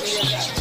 Obrigado.